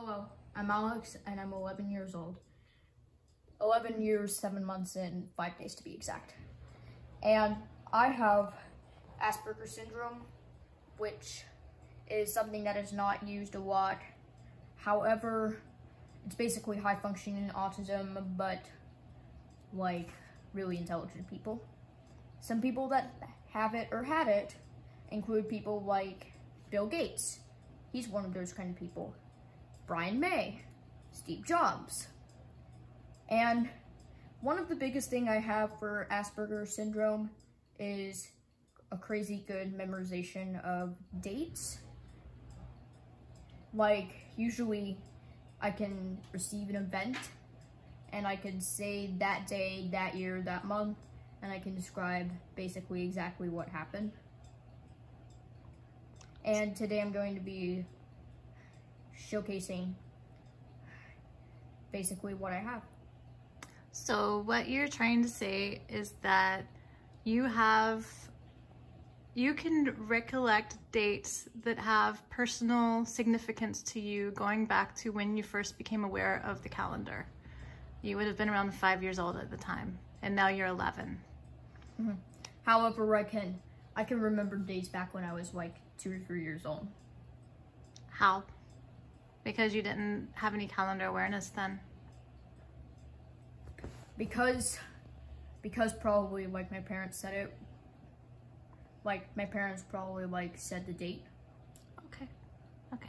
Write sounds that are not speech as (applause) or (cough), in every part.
Hello, I'm Alex and I'm 11 years old. 11 years, 7 months, and 5 days to be exact. And I have Asperger's syndrome, which is something that is not used a lot. However, it's basically high functioning autism, but like really intelligent people. Some people that have it or had it include people like Bill Gates. He's one of those kind of people. Brian May, Steve Jobs. And one of the biggest thing I have for Asperger's syndrome is a crazy good memorization of dates. Like, usually I can receive an event and I can say that day, that year, that month, and I can describe basically exactly what happened. And today I'm going to be showcasing basically what I have. So what you're trying to say is that you have, you can recollect dates that have personal significance to you going back to when you first became aware of the calendar. You would have been around five years old at the time, and now you're 11. Mm -hmm. However, I can I can remember dates back when I was like two or three years old. How? Because you didn't have any calendar awareness then? Because, because probably like my parents said it, like my parents probably like said the date. Okay, okay.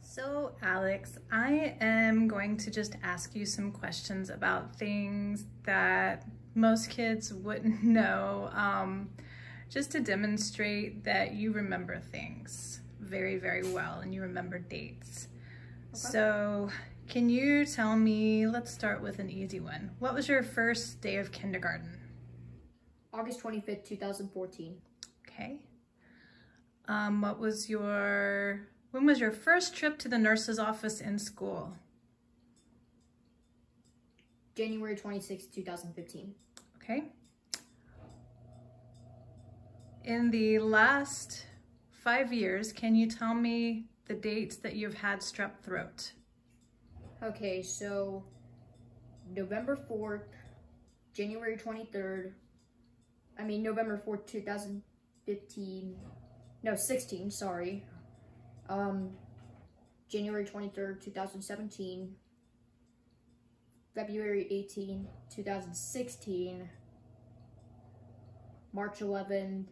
So Alex, I am going to just ask you some questions about things that most kids wouldn't (laughs) know, um, just to demonstrate that you remember things very, very well and you remember dates. So can you tell me, let's start with an easy one. What was your first day of kindergarten? August 25th, 2014. Okay. Um, what was your, when was your first trip to the nurse's office in school? January 26, 2015. Okay. In the last five years, can you tell me the dates that you've had strep throat. Okay, so November 4th, January 23rd, I mean November 4th, 2015, no, 16, sorry. Um, January 23rd, 2017, February 18, 2016, March 11th,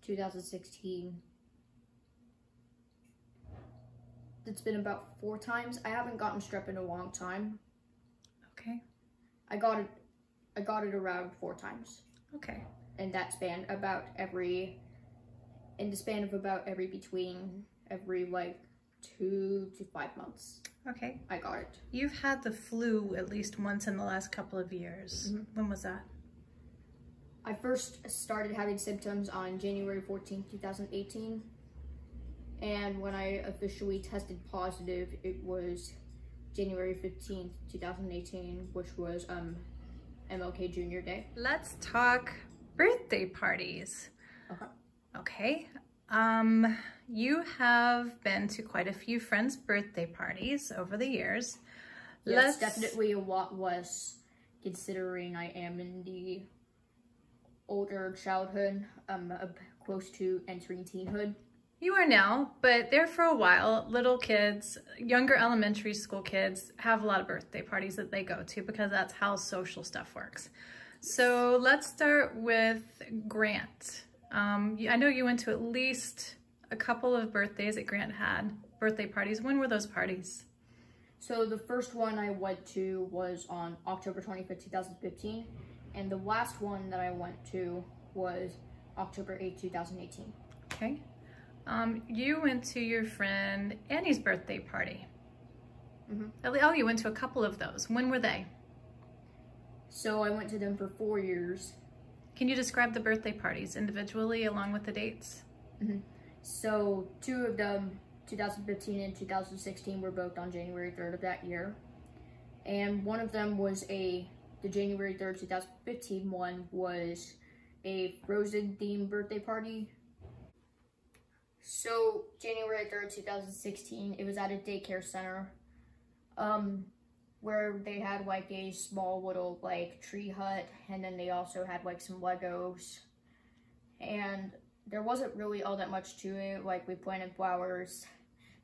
2016, it's been about four times. I haven't gotten strep in a long time. Okay. I got it I got it around four times. Okay. In that span about every in the span of about every between every like two to five months. Okay. I got it. You've had the flu at least once in the last couple of years. Mm -hmm. When was that? I first started having symptoms on January 14th, 2018 and when I officially tested positive, it was January 15th, 2018, which was um, MLK Junior Day. Let's talk birthday parties. Okay. Okay. Um, you have been to quite a few friends' birthday parties over the years. Yes, Let's... definitely a lot less considering I am in the older childhood, um, close to entering teenhood. You are now, but there for a while, little kids, younger elementary school kids have a lot of birthday parties that they go to because that's how social stuff works. So let's start with Grant. Um, I know you went to at least a couple of birthdays that Grant had, birthday parties. When were those parties? So the first one I went to was on October 25th, 2015. And the last one that I went to was October 8th, 2018. Okay. Um, you went to your friend Annie's birthday party. Mm -hmm. Oh, you went to a couple of those. When were they? So I went to them for four years. Can you describe the birthday parties individually along with the dates? Mm -hmm. So two of them, 2015 and 2016, were both on January 3rd of that year. And one of them was a, the January 3rd, 2015 one was a Frozen themed birthday party So January 3rd, 2016, it was at a daycare center. Um, where they had like a small little like tree hut and then they also had like some Legos. And there wasn't really all that much to it. Like we planted flowers.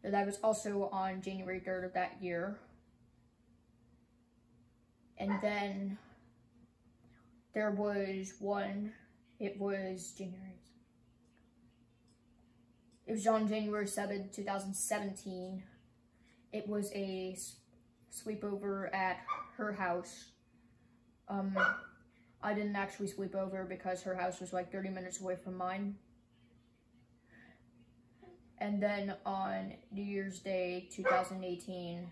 But that was also on January 3rd of that year. And then there was one, it was January. It was on January 7th, 2017. It was a sleepover at her house. Um, I didn't actually sleep over because her house was like 30 minutes away from mine. And then on New Year's Day 2018,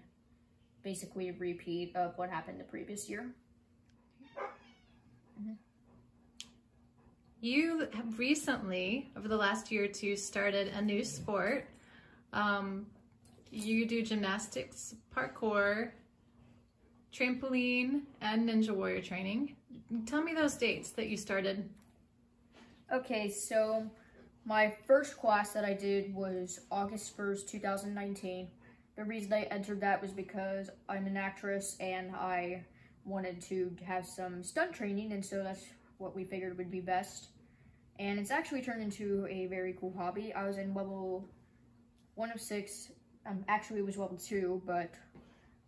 basically a repeat of what happened the previous year. Mm-hmm. You have recently, over the last year or two, started a new sport. Um, you do gymnastics, parkour, trampoline, and Ninja Warrior training. Tell me those dates that you started. Okay, so my first class that I did was August 1st, 2019. The reason I entered that was because I'm an actress and I wanted to have some stunt training, and so that's what we figured would be best. And it's actually turned into a very cool hobby. I was in level one of six um, actually it was level two, but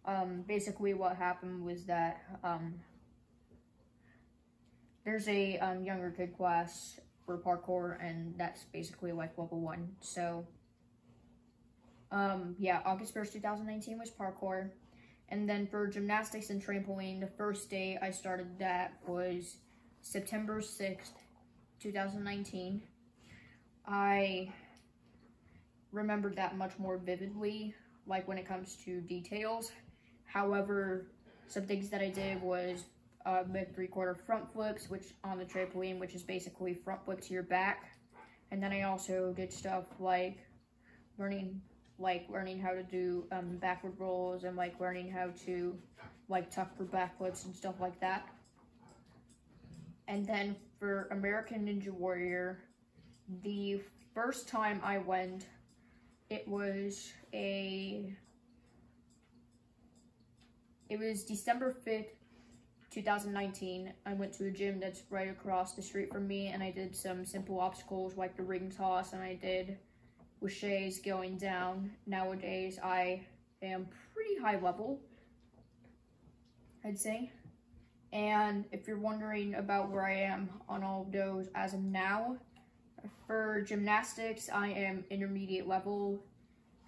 um, basically what happened was that um, there's a um, younger kid class for parkour, and that's basically like level one. So, um, yeah, August 1st, 2019 was parkour. And then for gymnastics and trampoline, the first day I started that was September 6th, 2019. I remember that much more vividly, like when it comes to details. However, some things that I did was uh, mid three quarter front flips, which on the trampoline, which is basically front flip to your back. And then I also did stuff like learning, like learning how to do um, backward rolls and like learning how to like tuck for backflips and stuff like that. And then for American Ninja Warrior, the first time I went, it was a it was December 5th 2019 I went to a gym that's right across the street from me and I did some simple obstacles like the ring toss and I did Wishes going down. Nowadays I am pretty high level I'd say and if you're wondering about where I am on all of those as of now for gymnastics, I am intermediate level.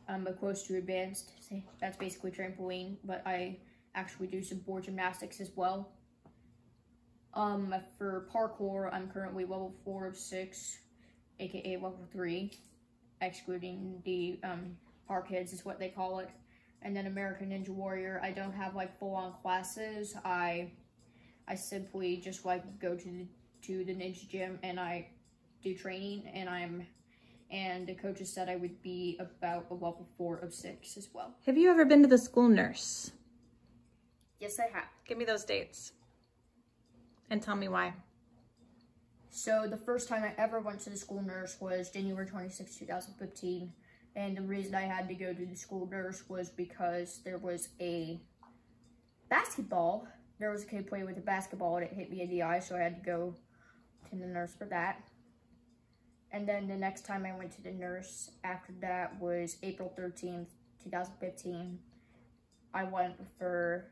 Um, close to advanced. That's basically trampoline, but I actually do some board gymnastics as well. Um, for parkour, I'm currently level 4 of 6, aka level 3, excluding the um, park kids is what they call it. And then American Ninja Warrior, I don't have like full-on classes. I I simply just like go to the, to the ninja gym and I do training and I'm and the coaches said I would be about a level four of six as well. Have you ever been to the school nurse? Yes, I have. Give me those dates and tell me why. So the first time I ever went to the school nurse was January 26, 2015. And the reason I had to go to the school nurse was because there was a basketball. There was a kid playing with a basketball and it hit me in the eye, so I had to go to the nurse for that. And then the next time I went to the nurse after that was April 13th, 2015. I went for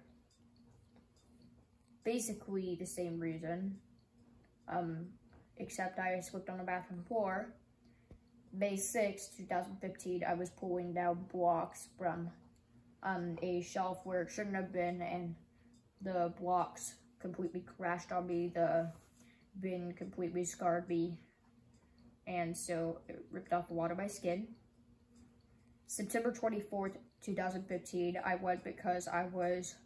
basically the same reason, um, except I slipped on the bathroom floor. May 6th, 2015, I was pulling down blocks from um, a shelf where it shouldn't have been, and the blocks completely crashed on me. The bin completely scarred me and so it ripped off a lot of my skin. September 24th, 2015, I went because I was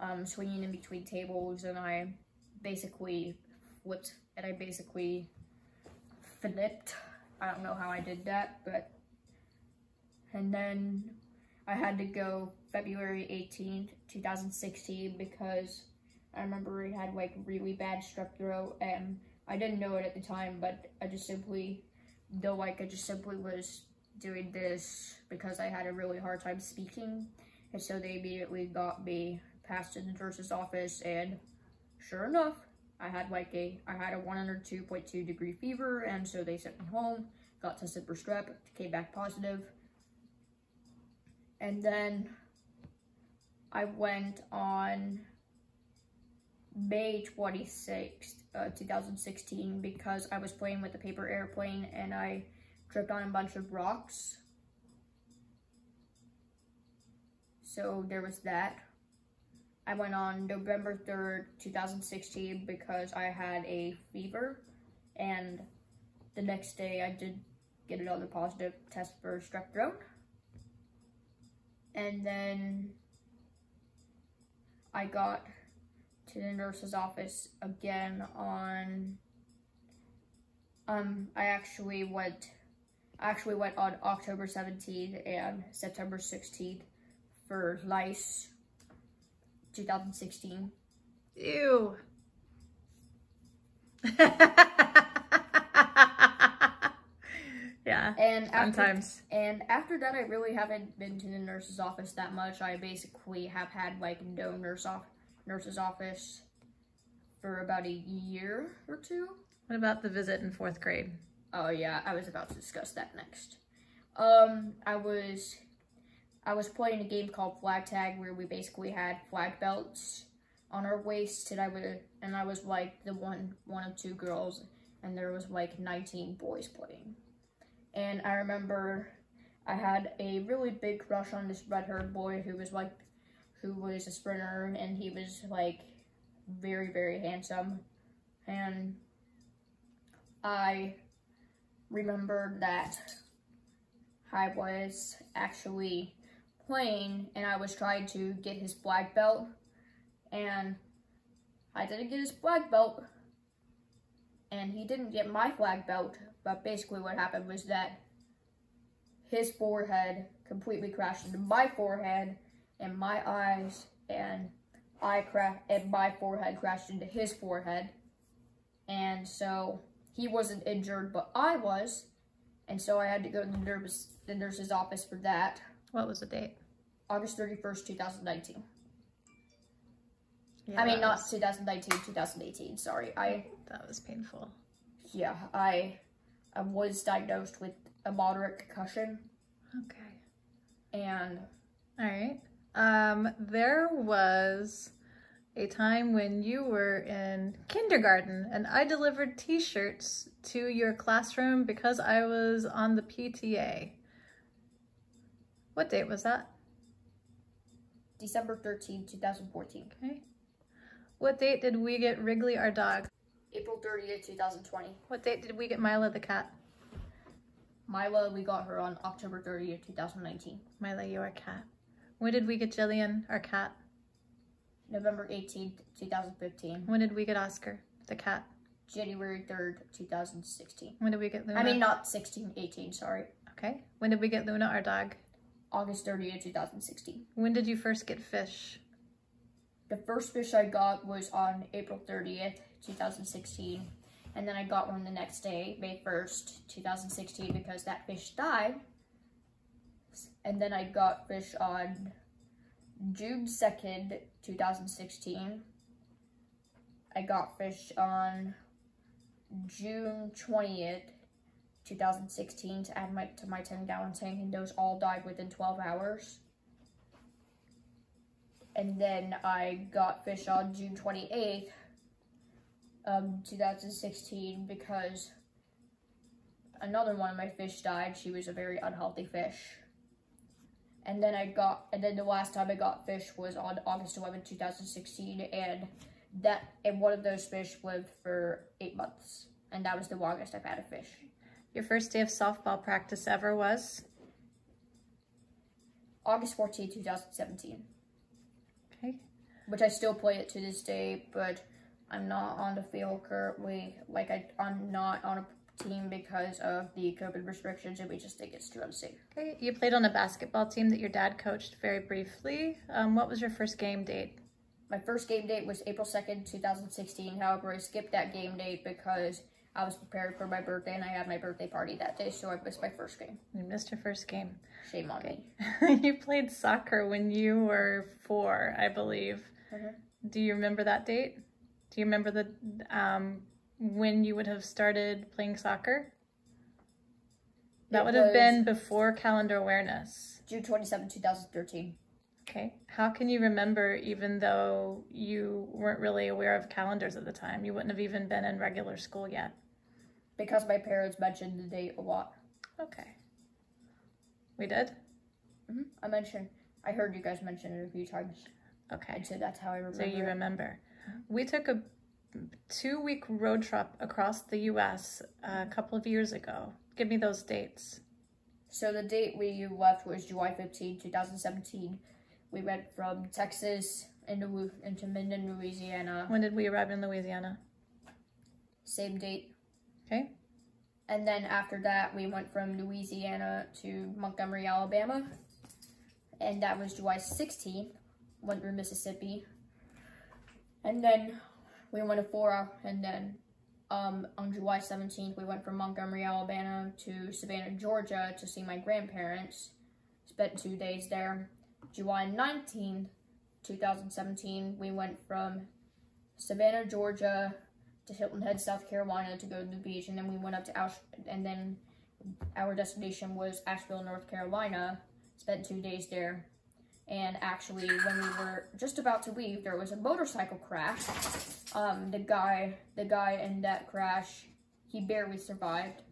um, swinging in between tables and I basically flipped and I basically flipped. I don't know how I did that, but and then I had to go February 18th, 2016 because I remember I had like really bad strep throat and I didn't know it at the time, but I just simply, though like I just simply was doing this because I had a really hard time speaking. And so they immediately got me passed to the nurse's office and sure enough, I had like a, I had a 102.2 degree fever and so they sent me home, got tested for strep, came back positive. And then I went on May 26th, uh, 2016 because I was playing with a paper airplane and I tripped on a bunch of rocks. So there was that. I went on November 3rd, 2016 because I had a fever and the next day I did get another positive test for strep throat. And then I got to the nurse's office again on um I actually went actually went on October 17th and September 16th for lice 2016. Ew. (laughs) yeah. And after, times. And after that, I really haven't been to the nurse's office that much. I basically have had like no nurse off nurse's office for about a year or two. What about the visit in fourth grade? Oh yeah, I was about to discuss that next. Um, I was I was playing a game called Flag Tag where we basically had flag belts on our waists and I would and I was like the one one of two girls and there was like 19 boys playing. And I remember I had a really big crush on this red-haired boy who was like who was a sprinter and he was like very very handsome. And I remembered that I was actually playing and I was trying to get his black belt. And I didn't get his black belt. And he didn't get my flag belt but basically what happened was that his forehead completely crashed into my forehead and my eyes and I cra- and my forehead crashed into his forehead. And so he wasn't injured but I was. And so I had to go to the nurse the nurse's office for that. What was the date? August 31st 2019 Yeah, I mean not was- 2019 2018 sorry. I that was painful. yeah I I was diagnosed with a moderate concussion Okay. and All right. Um, there was a time when you were in kindergarten and I delivered t-shirts to your classroom because I was on the PTA. What date was that? December 13th 2014 Okay. What date did we get Wrigley our dog? April 30th 2020 What date did we get Mila the cat? Mila we got her on October 30th 2019 Mila, you our cat. When did we get Jillian our cat? November 18th 2015 When did we get Oscar the cat? January 3rd 2016 When did we get Luna? I mean not 16 18 sorry okay. When did we get Luna our dog? August 30th 2016 When did you first get fish? The first fish I got was on April 30th, 2016. And then I got one the next day, May 1st, 2016, because that fish died. And then I got fish on June 2nd, 2016. I got fish on June 20th, 2016 to add my, to my 10 gallon tank, and those all died within 12 hours and then I got fish on June 28th, um, 2016, because another one of my fish died. She was a very unhealthy fish. And then I got, and then the last time I got fish was on August 11th, 2016, and that, and one of those fish lived for eight months. And that was the longest I've had a fish. Your first day of softball practice ever was? August 14th, 2017. Okay. which I still play it to this day, but I'm not on the field currently. Like I, I'm not on a team because of the COVID restrictions, and we just think it's too unsafe. Okay. You played on a basketball team that your dad coached very briefly. Um, what was your first game date? My first game date was April 2nd, 2016. However, I skipped that game date because I was prepared for my birthday and I had my birthday party that day, so I missed my first game. You missed your first game. Shame on me. (laughs) you played soccer when you were four, I believe. Mhm. Do you remember that date? Do you remember the um, when you would have started playing soccer? That It would have been before calendar awareness. June 27, 2013. Okay. How can you remember even though you weren't really aware of calendars at the time? You wouldn't have even been in regular school yet. Because my parents mentioned the date a lot. Okay. We did? hmm I mentioned, I heard you guys mention it a few times. Okay. And so that's how I remember. So you it. remember. We took a two week road trip across the US a couple of years ago. Give me those dates. So the date we left was July 15, 2017. We went from Texas into, into Minden, Louisiana. When did we arrive in Louisiana? Same date. Okay. And then after that, we went from Louisiana to Montgomery, Alabama. And that was July 16th. Went through Mississippi. And then we went to four. And then um, on July 17th, we went from Montgomery, Alabama to Savannah, Georgia to see my grandparents. Spent two days there. July 19th, 2017, we went from Savannah, Georgia to Hilton Head, South Carolina to go to the beach, and then we went up to Ash, and then our destination was Asheville, North Carolina. Spent two days there, and actually, when we were just about to leave, there was a motorcycle crash. Um, the guy, the guy in that crash, he barely survived.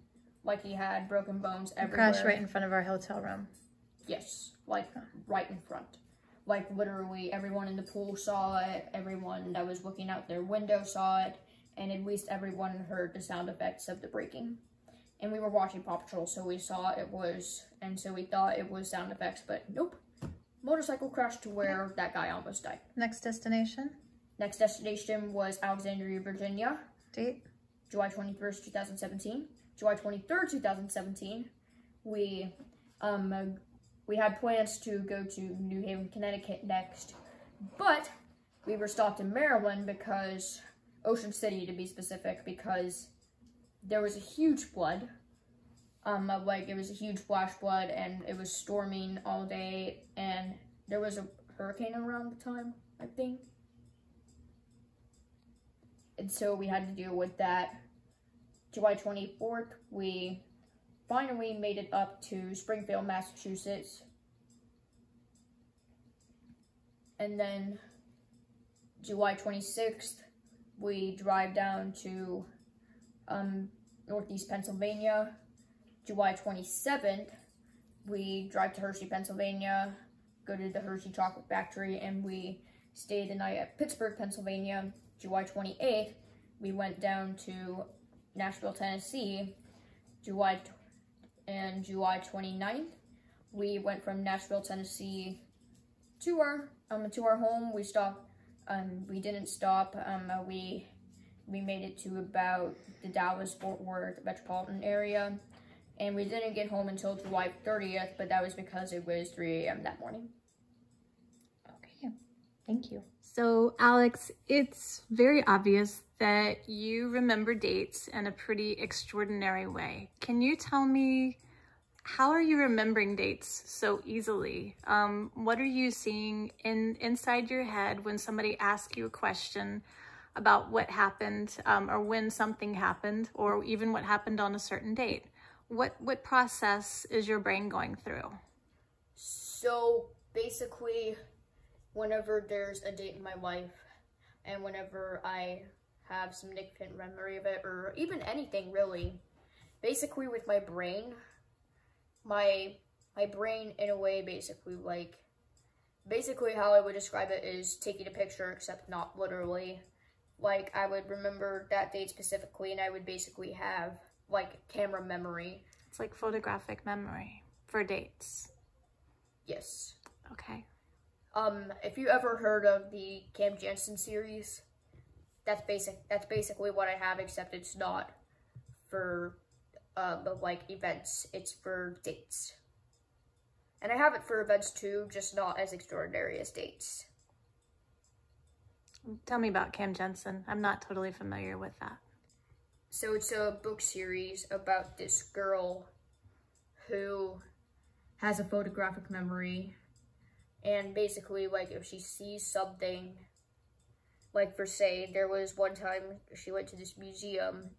Like he had broken bones everywhere. Crash right in front of our hotel room. Yes, like right in front. Like literally everyone in the pool saw it, everyone that was looking out their window saw it, and at least everyone heard the sound effects of the breaking. And we were watching Paw Patrol, so we saw it was, and so we thought it was sound effects, but nope. Motorcycle crash to where that guy almost died. Next destination? Next destination was Alexandria, Virginia, Date? July 21st, 2017. July 23rd, 2017, we um we had plans to go to New Haven, Connecticut next, but we were stopped in Maryland because Ocean City to be specific because there was a huge flood. Um, like it was a huge flash flood and it was storming all day and there was a hurricane around the time, I think. And so we had to deal with that. July 24th, we finally made it up to Springfield, Massachusetts. And then July 26th, we drive down to um, Northeast Pennsylvania. July 27th, we drive to Hershey, Pennsylvania, go to the Hershey Chocolate Factory, and we stayed the night at Pittsburgh, Pennsylvania. July 28th, we went down to Nashville, Tennessee, July and July 29th. We went from Nashville, Tennessee to our um to our home. We stopped um we didn't stop. Um we we made it to about the Dallas Fort Worth metropolitan area and we didn't get home until July 30th, but that was because it was 3 a.m. that morning. Okay. Thank you. So, Alex, it's very obvious that you remember dates in a pretty extraordinary way. Can you tell me how are you remembering dates so easily? Um, what are you seeing in inside your head when somebody asks you a question about what happened um, or when something happened or even what happened on a certain date? What what process is your brain going through? So basically, whenever there's a date in my life, and whenever I have some significant memory of it, or even anything really, basically with my brain, my my brain in a way basically like basically how I would describe it is taking a picture except not literally. Like I would remember that date specifically and I would basically have like camera memory. It's like photographic memory for dates. Yes. Okay. Um, if you ever heard of the Cam Jansen series, that's basic. That's basically what I have, except it's not for uh, like events. It's for dates, and I have it for events too, just not as extraordinary as dates. Tell me about Cam Jansen. I'm not totally familiar with that. So it's a book series about this girl who has a photographic memory. And basically like if she sees something like for say there was one time she went to this museum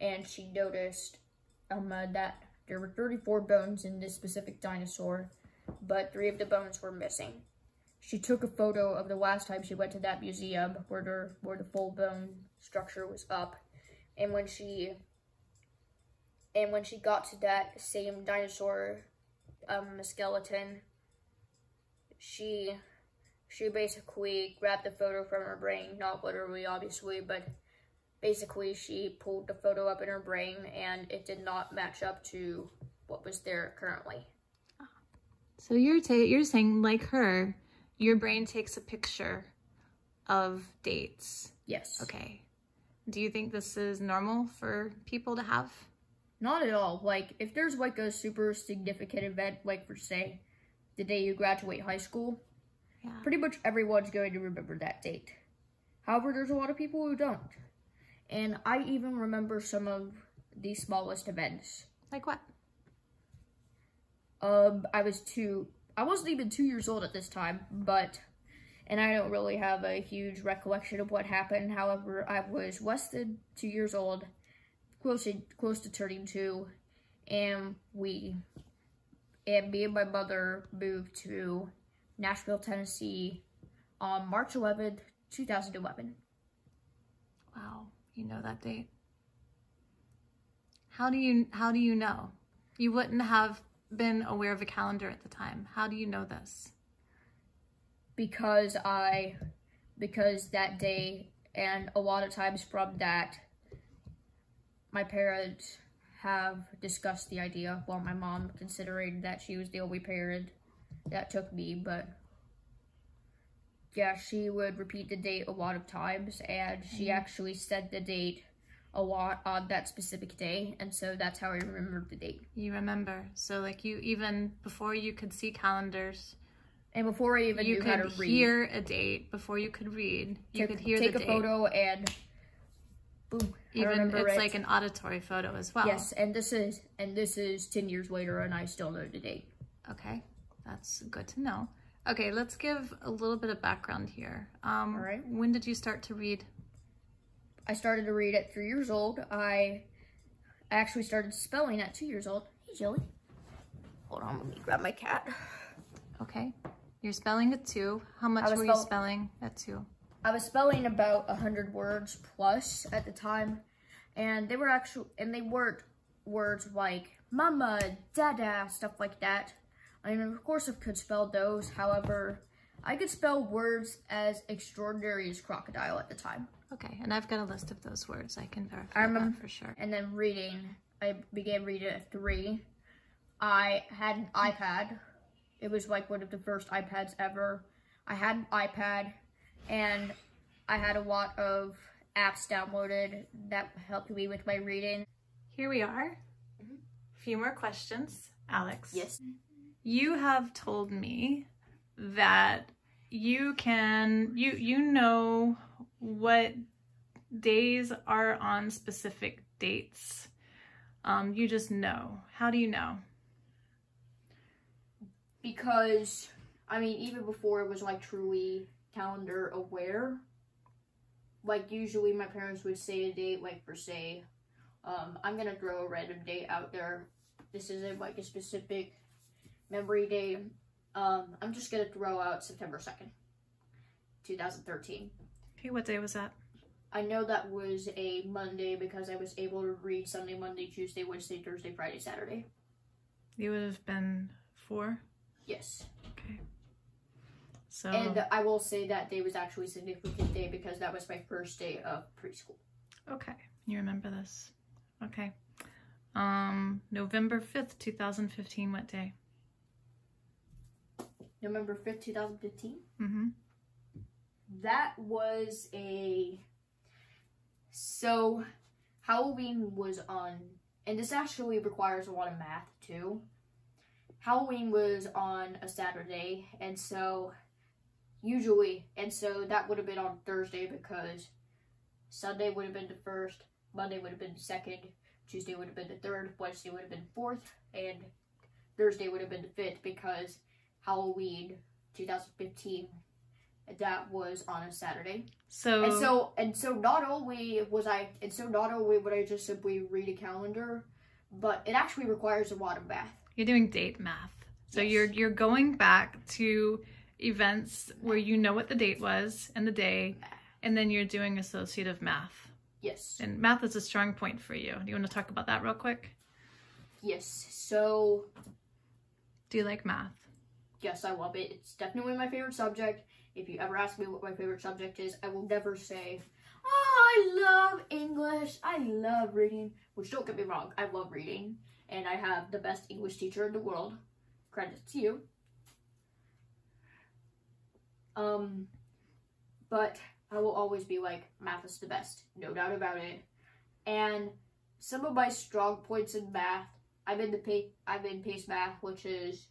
and she noticed um uh, that there were 34 bones in this specific dinosaur but three of the bones were missing. She took a photo of the last time she went to that museum where the where the full bone structure was up and when she and when she got to that same dinosaur um, skeleton, she she basically grabbed the photo from her brain, not literally obviously, but basically she pulled the photo up in her brain and it did not match up to what was there currently. So you're ta- you're saying like her, your brain takes a picture of dates. Yes. Okay. Do you think this is normal for people to have? Not at all. Like, if there's like a super significant event, like for say, the day you graduate high school, Yeah. pretty much everyone's going to remember that date. However, there's a lot of people who don't. And I even remember some of the smallest events. Like what? Um, I was two, I wasn't even two years old at this time, but, and I don't really have a huge recollection of what happened. However, I was than two years old, close to, close to turning two, and we, and me and my mother moved to Nashville, Tennessee on March 11th, 2011. Wow, you know that date. How do you how do you know? You wouldn't have been aware of a calendar at the time. How do you know this? Because I because that day and a lot of times from that my parents have discussed the idea. Well my mom considering that she was the only parent that took me but yeah she would repeat the date a lot of times and she mm-hmm. actually said the date a lot on that specific day and so that's how I remembered the date. You remember. So like you even before you could see calendars, and before I even you knew how to could read hear a date before you could read. You could hear take the a photo and boom Even it's it. like an auditory photo as well. Yes, and this is and this is ten years later, and I still know the date. Okay, that's good to know. Okay, let's give a little bit of background here. Um, All right. When did you start to read? I started to read at three years old. I actually started spelling at two years old. Hey, Joey. Hold on, let me grab my cat. Okay, you're spelling a two. How much were you spelling at two? I was spelling about a hundred words plus at the time, and they were actually and they weren't words like mama, dada, stuff like that. I mean, of course, I could spell those. However, I could spell words as extraordinary as crocodile at the time. Okay, and I've got a list of those words. I can verify I remember- for sure. and then reading. I began reading at three. I had an iPad. It was like one of the first iPads ever. I had an iPad, and I had a lot of apps downloaded that helped me with my reading. Here we are. A few more questions, Alex. Yes. You have told me that you can you you know what days are on specific dates. Um, you just know. How do you know? Because, I mean, even before it was like truly calendar aware, like usually my parents would say a date, like for say, um, I'm gonna throw a random date out there. This isn't like a specific memory date Um, I'm just gonna throw out September 2nd, 2013. Okay, what day was that? I know that was a Monday because I was able to read Sunday, Monday, Tuesday, Wednesday, Thursday, Friday, Saturday. You would have been four. Yes. Okay. So And I will say that day was actually a significant day because that was my first day of preschool. okay, you remember this. Okay. Um, November fifth, two thousand fifteen. What day? November 5th, 2015. Mm-hmm. That was a. So, Halloween was on. And this actually requires a lot of math too. Halloween was on a Saturday, and so. Usually, and so that would have been on Thursday because Sunday would have been the first, Monday would have been the second, Tuesday would have been the third, Wednesday would have been fourth, and Thursday would have been the fifth because Halloween 2015 that was on a Saturday. So, And so and so not only was I and so not only would I just simply read a calendar, but it actually requires a lot of math. You're doing date math. So Yes. you're you're going back to events where you know what the date was and the day, and then you're doing associative math. Yes. And math is a strong point for you. Do you want to talk about that real quick? Yes. So Do you like math? yes, I love it. It's definitely my favorite subject. If you ever ask me what my favorite subject is, I will never say, "Oh, I love English. I love reading." Which don't get me wrong, I love reading, and I have the best English teacher in the world. Credit to you. Um, but I will always be like, math is the best, no doubt about it. And some of my strong points in math, I'm in the pa- I'm in PACE math, which is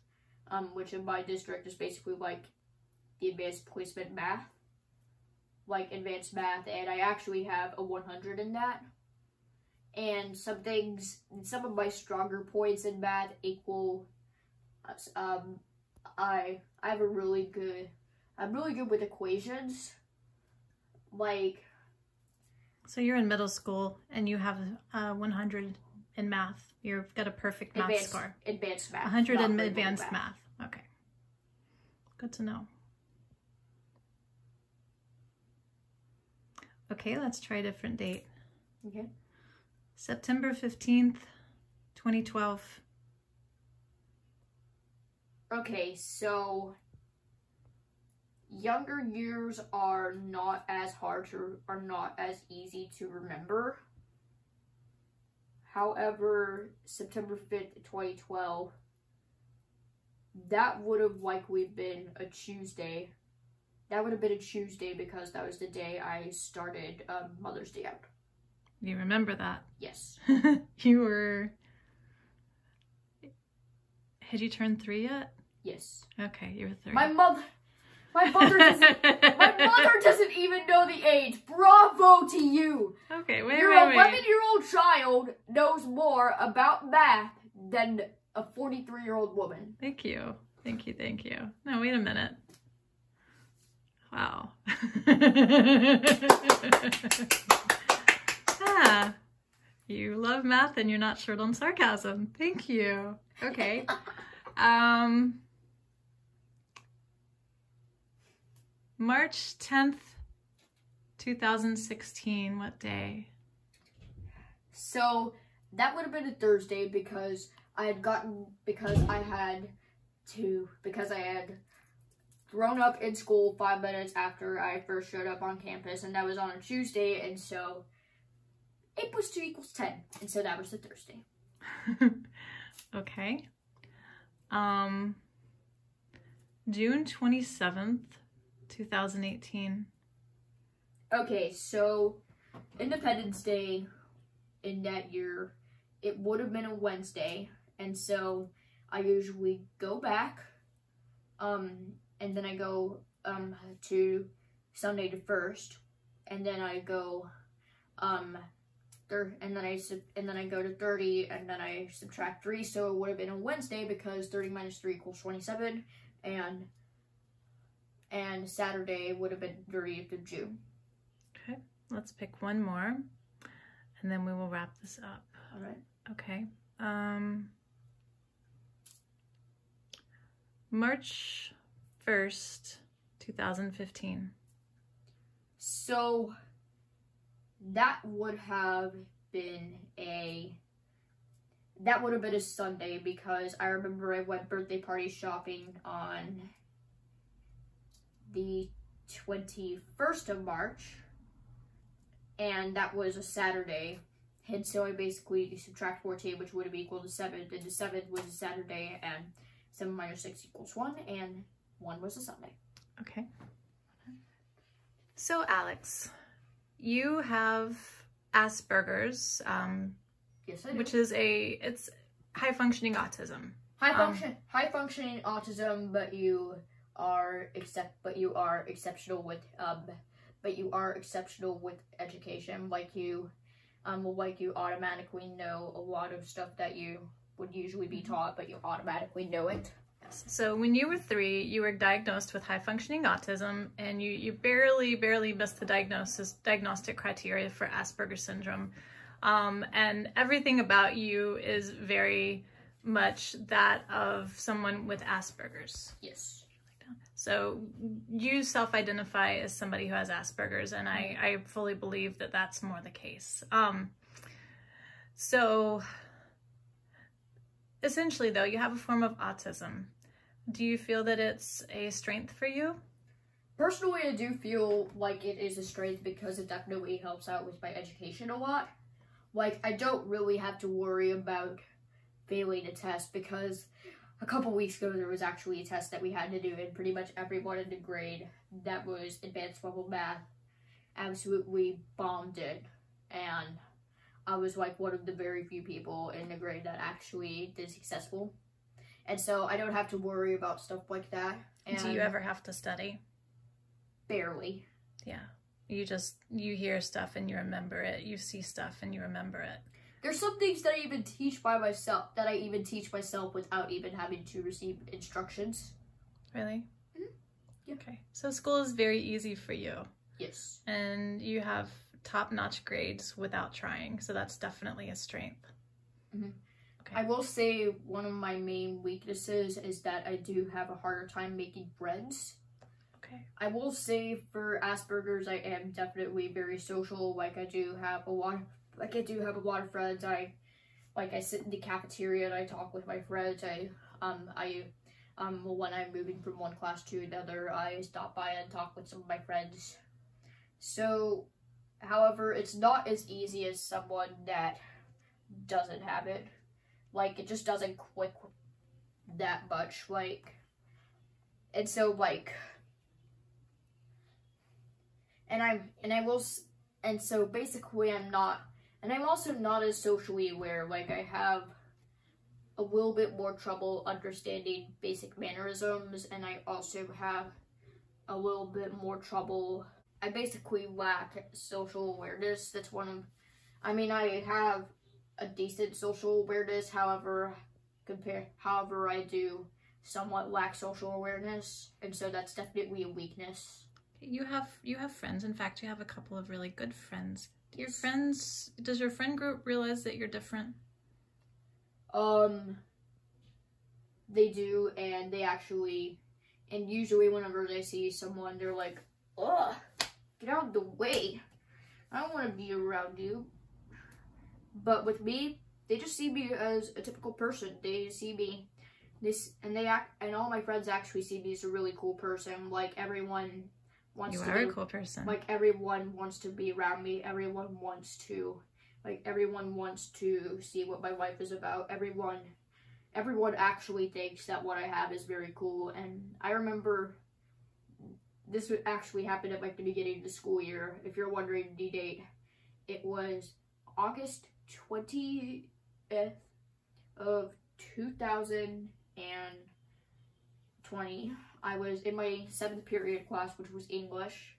um, which in my district is basically like the advanced placement math, like advanced math, and I actually have a 100 in that. And some things, some of my stronger points in math equal, um, I I have a really good, I'm really good with equations, like So you're in middle school and you have uh, 100 in math. You've got a perfect math advanced score. advanced math. 100 in advanced math. Okay. Good to know. Okay, let's try a different date. Okay. September 15th, 2012. Okay, so younger years are not as hard to are not as easy to remember. However, September 5th, 2012, that would have likely been a Tuesday. That would have been a Tuesday because that was the day I started um, Mother's Day out. You remember that? Yes. (laughs) you were. Had you turned three yet? Yes. Okay, you were three. My mother my mother doesn't my (laughs) mother doesn't even know the age. Bravo to you. okay, wait, Your wait, 11 wait. year old child knows more about math than a 43 year old woman. Thank you. Thank you, thank you. No, wait a minute. Wow. (laughs) ah, you love math and you're not short on sarcasm. Thank you. Okay. Um, March 10th, 2016. What day? So that would have been a Thursday because I had gotten, because I had to, because I had grown up in school five minutes after I first showed up on campus, and that was on a Tuesday, and so 8 plus 2 equals 10, and so that was the Thursday. (laughs) okay. Um, June 27th, 2018. Okay, so Independence Day in that year, it would have been a Wednesday, and so I usually go back, um, and then I go um to Sunday the first, and then I go, um, and then I and then I go to thirty, and then I subtract three, so it would have been a Wednesday because thirty minus three equals twenty-seven, and and Saturday would have been thirtieth of June. Okay, let's pick one more and then we will wrap this up. All right. Okay. Um, March 1st, 2015. So that would have been a that would have been a Sunday because I remember I went birthday party shopping on the 21st of March and that was a Saturday and so I basically subtract 14 which would have been equal to 7 and the 7th was a Saturday and 7 minus 6 equals 1 and 1 was a Sunday. Okay. So, Alex, you have Asperger's, um, Yes, I do. which is a it's high functioning autism. High Um, function, high functioning autism, but you are except, but you are exceptional with, um, but you are exceptional with education. Like you, um, like you automatically know a lot of stuff that you would usually be taught, but you automatically know it. So when you were three, you were diagnosed with high functioning autism, and you you barely barely missed the diagnosis diagnostic criteria for Asperger's syndrome, um, and everything about you is very much that of someone with Asperger's. Yes. So you self-identify as somebody who has Asperger's, and I, I fully believe that that's more the case. Um, so essentially, though, you have a form of autism. Do you feel that it's a strength for you? Personally, I do feel like it is a strength because it definitely helps out with my education a lot. Like, I don't really have to worry about failing a test because a couple weeks ago there was actually a test that we had to do and pretty much everyone in the grade that was advanced level math absolutely bombed it and I was like one of the very few people in the grade that actually did successful. And so I don't have to worry about stuff like that. And Do you ever have to study? barely. Yeah. You just you hear stuff and you remember it. You see stuff and you remember it. There's some things that I even teach by myself that I even teach myself without even having to receive instructions. Really? Mhm. Yeah. Okay. So school is very easy for you. Yes. And you have top-notch grades without trying. So that's definitely a strength. I will say one of my main weaknesses is that I do have a harder time making friends. Okay. I will say for Asperger's, I am definitely very social. Like I do have a lot, like I do have a lot of friends. I, like I sit in the cafeteria and I talk with my friends. I, um, I, um, when I'm moving from one class to another, I stop by and talk with some of my friends. So, however, it's not as easy as someone that doesn't have it. Like it just doesn't click that much. Like, and so like and I'm and I will and so basically I'm not and I'm also not as socially aware like I have a little bit more trouble understanding basic mannerisms and I also have a little bit more trouble I basically lack social awareness that's one of I mean I have a decent social awareness however compare however I do somewhat lack social awareness and so that's definitely a weakness You have you have friends. In fact, you have a couple of really good friends. Do your friends does your friend group realize that you're different? Um, they do, and they actually, and usually whenever they see someone, they're like, "Ugh, get out of the way! I don't want to be around you." But with me, they just see me as a typical person. They see me, this, and they act, and all my friends actually see me as a really cool person. Like everyone wants You to are be a cool person. like everyone wants to be around me everyone wants to like everyone wants to see what my life is about everyone everyone actually thinks that what i have is very cool and i remember this would actually happen at like the beginning of the school year if you're wondering the date it was august 20th of 2020 i was in my seventh period class which was english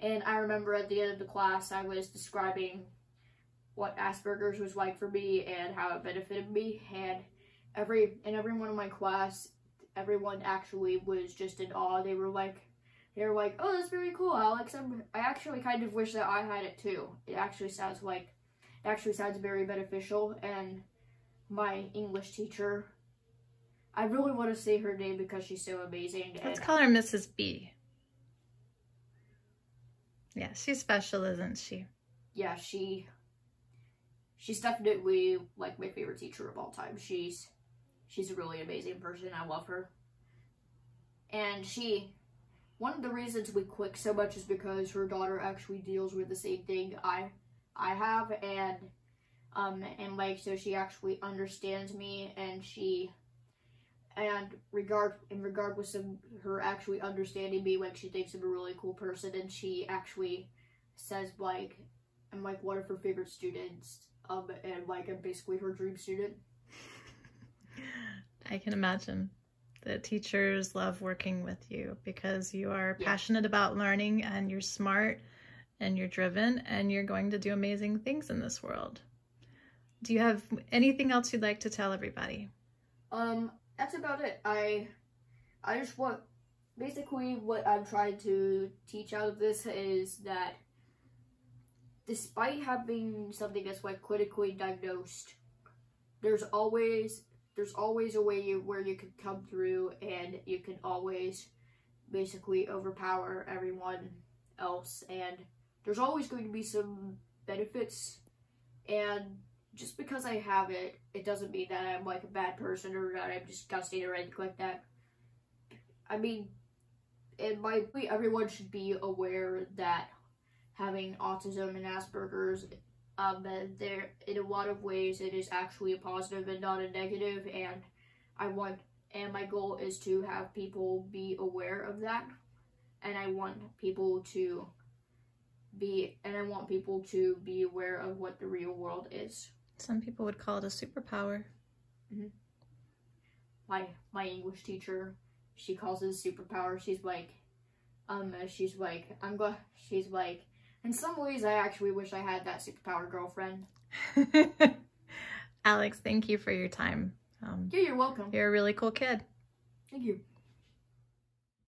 and I remember at the end of the class, I was describing what Asperger's was like for me and how it benefited me. And every in every one of my class, everyone actually was just in awe. They were like, they were like, "Oh, that's very cool, Alex." I'm, I actually kind of wish that I had it too. It actually sounds like, it actually sounds very beneficial. And my English teacher, I really want to say her name because she's so amazing. Let's call her Mrs. B. Yeah, she's special, isn't she? yeah, she she's definitely like my favorite teacher of all time. She's she's a really amazing person. I love her. And she one of the reasons we click so much is because her daughter actually deals with the same thing I I have and um and like so she actually understands me and she and regard in regard with some her actually understanding me like she thinks I'm a really cool person and she actually says like I'm like one of her favorite students. Um, and like I'm basically her dream student. (laughs) I can imagine. that teachers love working with you because you are Yeah. passionate about learning and you're smart and you're driven and you're going to do amazing things in this world. Do you have anything else you'd like to tell everybody? Um, that's about it. I, I just want, basically what I'm trying to teach out of this is that despite having something that's like critically diagnosed, there's always, there's always a way you, where you can come through and you can always basically overpower everyone else and there's always going to be some benefits and just because I have it, it doesn't mean that I'm like a bad person or that I'm disgusting or anything like that. I mean, in my everyone should be aware that having autism and Asperger's, um, there in a lot of ways it is actually a positive and not a negative, and I want and my goal is to have people be aware of that, and I want people to be and I want people to be aware of what the real world is. Some people would call it a superpower. Mm-hmm. My my English teacher, she calls it a superpower. She's like, um, she's like, I'm going. She's like, in some ways, I actually wish I had that superpower girlfriend. (laughs) Alex, thank you for your time. Um, yeah, you're welcome. You're a really cool kid. Thank you.